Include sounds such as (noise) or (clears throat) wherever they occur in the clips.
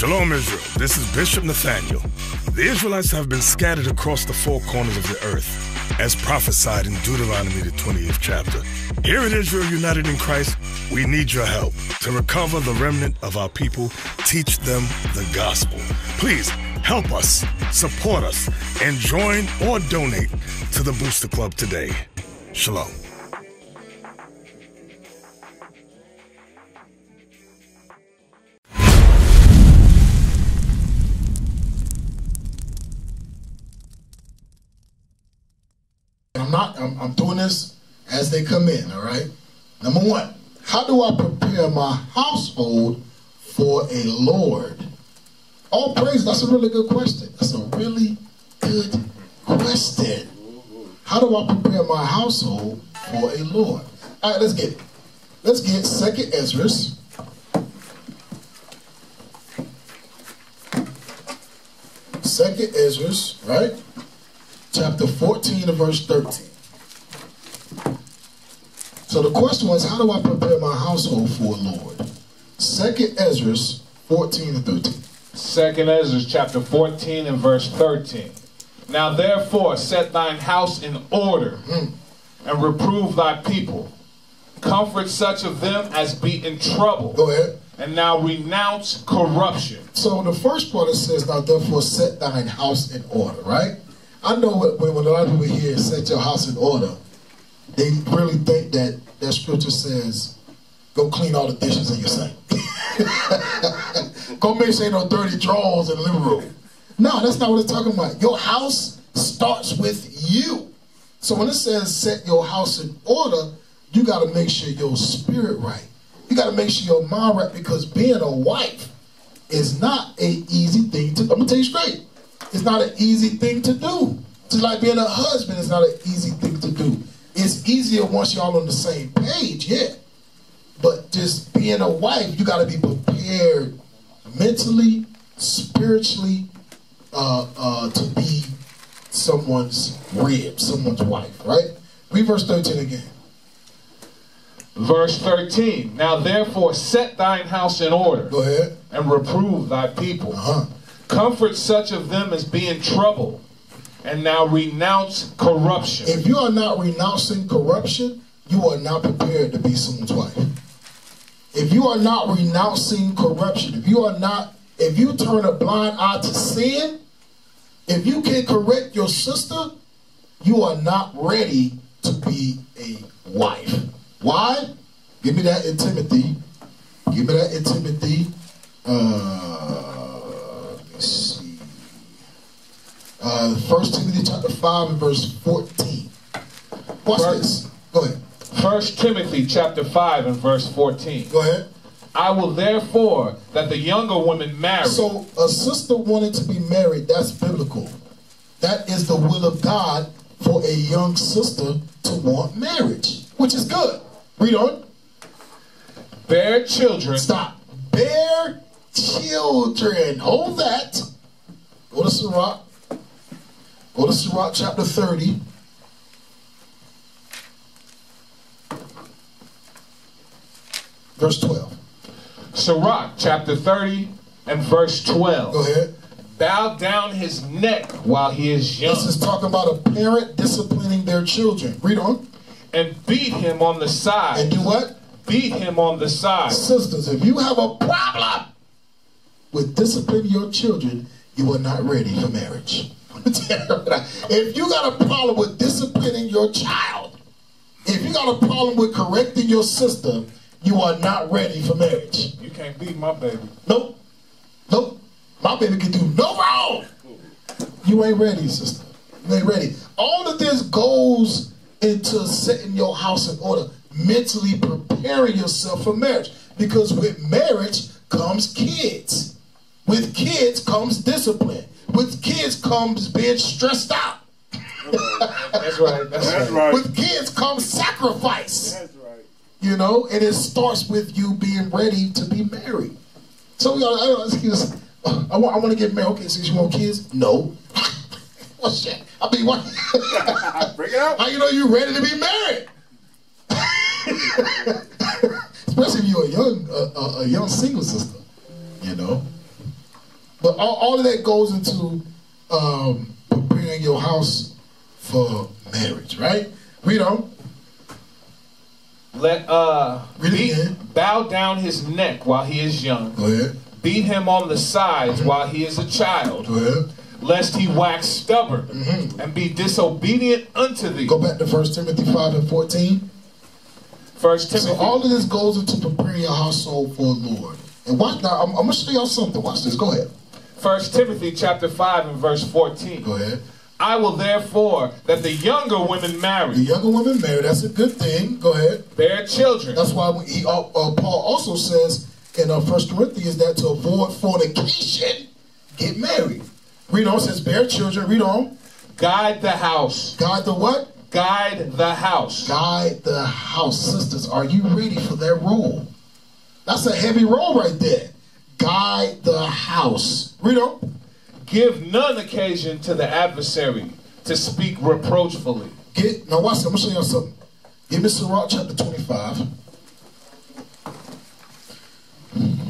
Shalom, Israel. This is Bishop Nathaniel. The Israelites have been scattered across the four corners of the earth, as prophesied in Deuteronomy, the 28th chapter. Here at Israel United in Christ, we need your help to recover the remnant of our people, teach them the gospel. Please help us, support us, and join or donate to the Booster Club today. Shalom. I'm not, I'm, I'm doing this as they come in, all right? Number one, how do I prepare my household for a Lord? All praise, that's a really good question. That's a really good question. How do I prepare my household for a Lord? All right, let's get it. Let's get Second Esdras. Second Esdras, right? Chapter 14 and verse 13. So the question was, how do I prepare my household for Lord? Second Esdras 14 and 13. Second Esdras chapter 14 and verse 13. Now therefore set thine house in order hmm. and reprove thy people. Comfort such of them as be in trouble. Go ahead. And now renounce corruption. So the first part it says, now therefore set thine house in order, right? I know when, when a lot of people hear set your house in order, they really think that that scripture says, go clean all the dishes in your sink. (laughs) go make sure ain't no dirty drawers in the living room. No, that's not what it's talking about. Your house starts with you. So when it says set your house in order, you got to make sure your spirit right. You got to make sure your mind right because being a wife is not a easy thing to. I'm gonna tell you straight. It's not an easy thing to do. Just like being a husband is not an easy thing to do. It's easier once y'all on the same page, yeah. But just being a wife, you got to be prepared mentally, spiritually, uh, uh, to be someone's rib, someone's wife, right? Read verse 13 again. Verse 13. Now therefore set thine house in order Go ahead. and reprove thy people. Uh-huh. Comfort such of them as be in trouble. And now renounce corruption. If you are not renouncing corruption, you are not prepared to be someone's wife. If you are not renouncing corruption, if you are not, if you turn a blind eye to sin, if you can correct your sister, you are not ready to be a wife. Why? Give me that in Timothy. Give me that in Timothy. Uh, 5 and verse 14. Watch First- this. Go ahead. First Timothy chapter 5 and verse 14. Go ahead. I will therefore that the younger women marry. So a sister wanting to be married, that's biblical. That is the will of God for a young sister to want marriage, which is good. Read on. bear children Stop. Bear children. Hold that. Go to Sirach. Go to Sirach chapter 30. Verse 12. Sirach chapter 30 and verse 12. Go ahead. Bow down his neck while he is young This is talking about a parent disciplining their children. Read on. and beat him on the side. And do what? Beat him on the side. Sisters, if you have a problem with disciplining your children, you are not ready for marriage. (laughs) if you got a problem with disciplining your child, if you got a problem with correcting your sister, you are not ready for marriage. You can't beat my baby. Nope. Nope. My baby can do no wrong. You ain't ready, sister. You ain't ready. All of this goes into setting your house in order, mentally preparing yourself for marriage. Because with marriage comes kids. With kids comes discipline. With kids comes being stressed out. That's right. That's, That's right. right. With kids comes sacrifice. That's right. You know, and it starts with you being ready to be married. So we are, I don't excuse. I want, I want to get married. Okay, so you want kids? No. What's that? I mean, what? Bring it out. How you know you ready to be married? (laughs) Especially if you're a young, uh, a, a young single sister. You know. But all, all of that goes into um, preparing your house for marriage, right? Read on. Let uh beat- bow down his neck while he is young. Go ahead. Beat him on the sides while he is a child, Go ahead. lest he wax stubborn Mm-hmm. and be disobedient unto thee. Go back to 1 Timothy 5 and 14. First Timothy. So all of this goes into preparing your household for the Lord. And watch now, I'm, I'm gonna show y'all something. Watch this. Go ahead. First Timothy chapter 5 and verse 14. Go ahead. I will therefore that the younger women marry. The younger women marry. that's a good thing. Go ahead. bear children, That's why he, uh, uh, Paul also says in uh, 1 Corinthians that to avoid fornication, get married. Read on, says bear children. Read on. guide the house, Guide the what? guide the house. Guide the house. Sisters, are you ready for that role? That's a heavy role right there. Guide the house. Read on. Give none occasion to the adversary to speak reproachfully. Get now watch this. I'm gonna show you something. Give me Sirach chapter 25.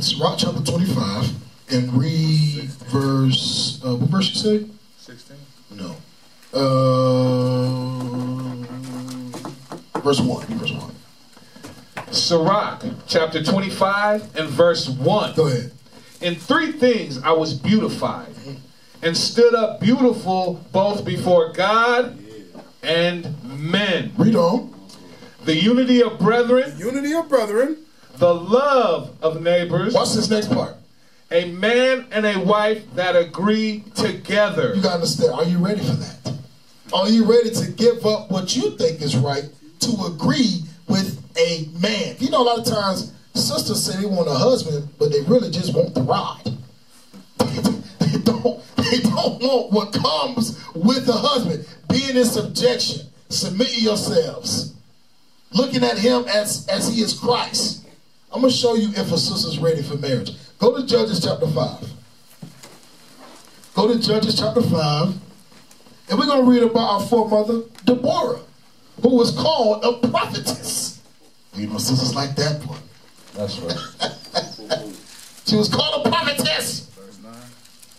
Sirach chapter 25 and read verse uh, what verse you say? 16. No. Uh verse 1. Verse 1. Sirach chapter 25 and verse 1. Go ahead. In three things I was beautified and stood up beautiful both before God and men. Read on. The unity of brethren, Unity of brethren. the love of neighbors, Watch this next part. a man and a wife that agree together. You gotta understand, are you ready for that? Are you ready to give up what you think is right to agree with a man? You know, a lot of times sisters say they want a husband, but they really just want the ride. they don't they don't want what comes with the husband. Being in subjection, submitting yourselves, looking at him as as he is Christ. I'm gonna show you if a sister's ready for marriage. Go to Judges chapter 5. Go to Judges chapter 5. And we're going to read about our foremother, Deborah, who was called a prophetess. You know, sisters like that one. That's right. She was called a prophetess.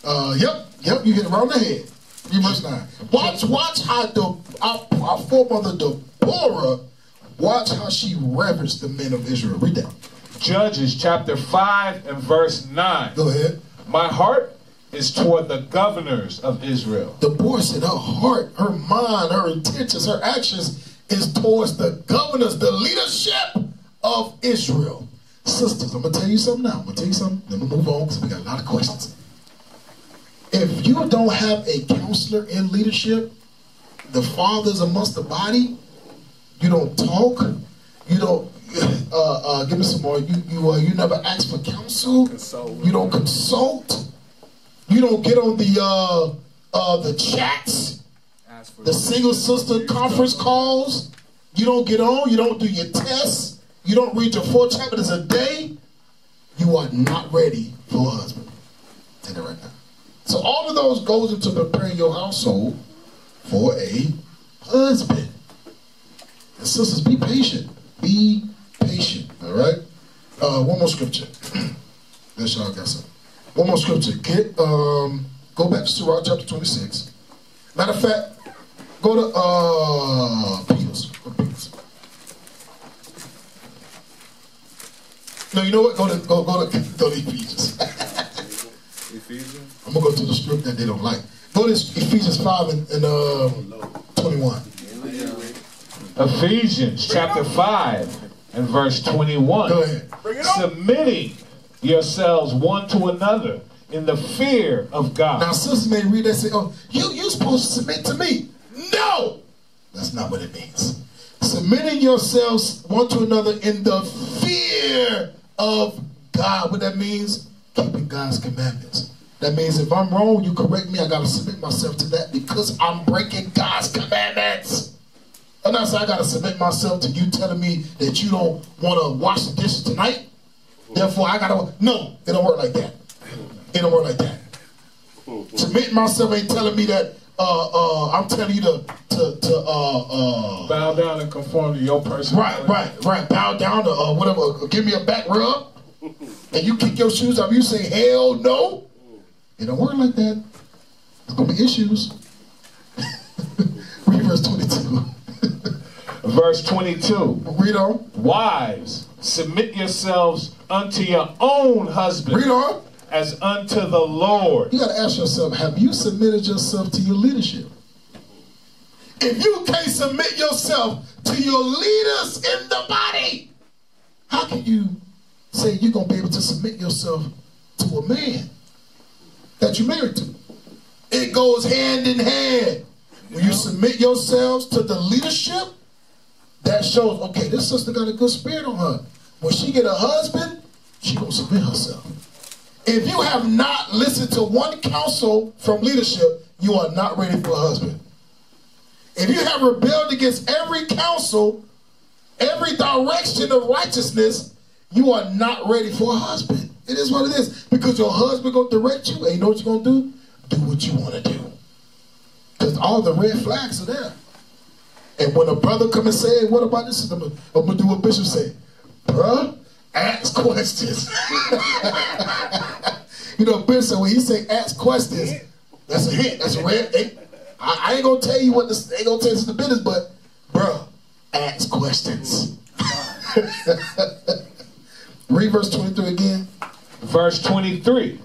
Uh, yep, yep, you hit it right on the head. Read verse 9. Watch, watch how the, our, our foremother, Deborah, watch how she reverenced the men of Israel. Read that. Judges chapter 5 and verse 9. Go ahead. My heart is toward the governors of Israel. The Deborah said her heart, her mind, her intentions, her actions is towards the governors, the leadership of Israel. Sisters, I'm gonna tell you something now. I'm gonna tell you something. Then we'll move on because we got a lot of questions. If you don't have a counselor in leadership, the fathers amongst the body, you don't talk, you don't (laughs) uh, uh, give me some more. You you uh, you never ask for counsel. Consult. You don't consult. You don't get on the uh, uh, the chats, the single sister conference calls. You don't get on. You don't do your tests. You don't read your four chapters a day. You are not ready for a husband. Tell that right now. So all of those goes into preparing your household for a husband. And sisters, be patient. Be patient. All right. Uh, one more scripture. (clears throat) This y'all got some. One more scripture. Get um, go back to Sirach chapter twenty six. Matter of fact, go to uh Peter's. Go to Peter's. No, you know what? Go to go go to go to Ephesians. Ephesians. I'm gonna go to the script that they don't like. Go to Ephesians five and, and uh, twenty one. Ephesians chapter 5 and verse 21. Go ahead. Bring it. Submitting yourselves one to another in the fear of God. Now, God. sisters may read that and say, "Oh, you you supposed to submit to me." No, that's not what it means. Submitting yourselves one to another in the fear of God. What that means? Keeping God's commandments. That means if I'm wrong, you correct me. I gotta submit myself to that because I'm breaking God's commandments. I say I gotta submit myself to you telling me that you don't want to wash the dishes tonight. Therefore, I gotta. No, it don't work like that. It don't work like that. Mm-hmm. Submit myself ain't telling me that. Uh, uh, I'm telling you to to to uh uh. Bow down and conform to your person. Right, right, right. Bow down to uh, whatever. Give me a back rub, and you kick your shoes off. You say hell no. It don't work like that. There's gonna be issues. (laughs) Read verse 22. Verse 22. Read on. Wives, submit yourselves unto your own husband Read on. As unto the Lord. You gotta ask yourself: Have you submitted yourself to your leadership? If you can't submit yourself to your leaders in the body, how can you say you're gonna be able to submit yourself to a man that you're married to? It goes hand in hand. When you submit yourselves to the leadership, that shows okay, this sister got a good spirit on her. When she get a husband, she gonna submit herself. If you have not listened to one counsel from leadership, you are not ready for a husband. If you have rebelled against every counsel, every direction of righteousness, you are not ready for a husband. It is what it is. Because your husband gonna direct you, and you know what you're gonna do? Do what you wanna do. Because all the red flags are there. And when a brother come and say, hey, what about this? I'm gonna, do what Bishop say. Bruh, ask (laughs) questions. You know, Bishop, when he say ask questions, that's a hint. That's a red. Hey, I, I ain't gonna tell you what this ain't gonna tell you the business, but bruh, ask questions. (laughs) Read verse 23 again. Verse 23.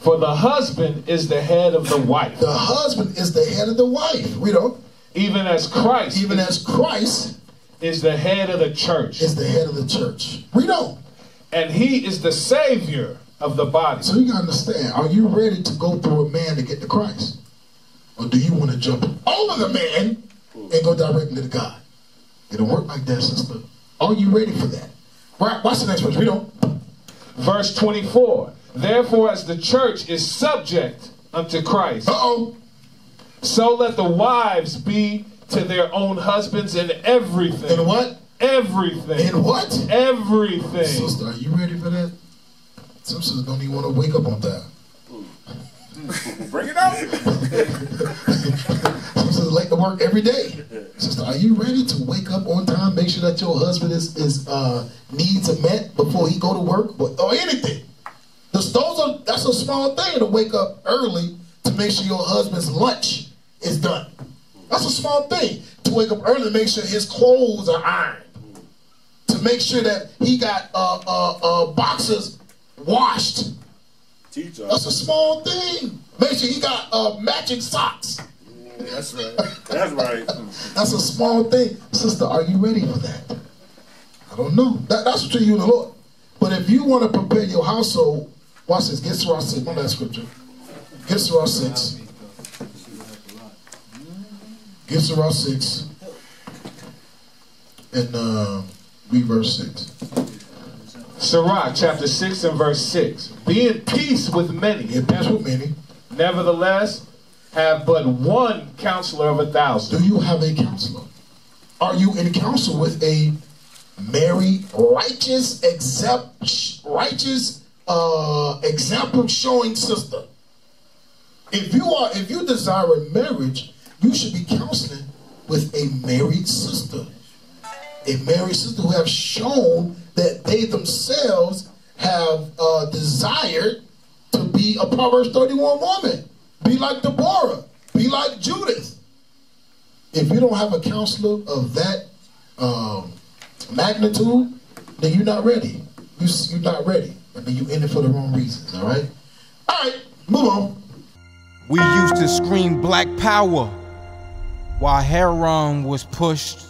For the husband is the head of the wife, The husband is the head of the wife. Read on. even as Christ Even as Christ is the head of the church. is the head of the church. Read on. And he is the savior of the body. So you gotta understand, are you ready to go through a man to get to Christ? Or do you want to jump over the man and go directly to God? It don't work like that, sister. Are you ready for that? Right, watch the next verse. We don't. Verse 24. Therefore, as the church is subject unto Christ, Uh-oh. so let the wives be to their own husbands in everything. In what? Everything. In what? Everything. Sister, are you ready for that? Some sisters don't even want to wake up on time. (laughs) Bring it out. (laughs) Some sisters late to work every day. Sister, are you ready to wake up on time? Make sure that your husband is, is uh, needs are met before he go to work or, or anything. Those, those are that's a small thing to wake up early to make sure your husband's lunch is done. That's a small thing to wake up early to make sure his clothes are ironed. To make sure that he got uh, uh, uh, boxes washed. Teach That's a small thing. Make sure he got uh, matching socks. That's right. That's right. (laughs) That's a small thing. Sister, are you ready for that? I don't know. That, that's between you and the Lord. But if you want to prepare your household, watch this. Get Sirach 6. One last scripture. Get Sirach 6. Get Sirach 6. And uh, read verse 6. Sirach chapter 6 and verse 6. Be in peace with many. It pass with many. Nevertheless, have but one counselor of a thousand. Do you have a counselor? Are you in counsel with a married, righteous, exempt, righteous, uh, example showing sister? If you are, if you desire a marriage, you should be counseling with a married sister, a married sister who have shown that they themselves have uh, desired to be a Proverbs 31 woman. Be like Deborah. Be like Judith. If you don't have a counselor of that um, magnitude, then you're not ready. You, you're not ready. I mean, you're in it for the wrong reasons, all right? All right, move on. We used to scream black power while heroin was pushed.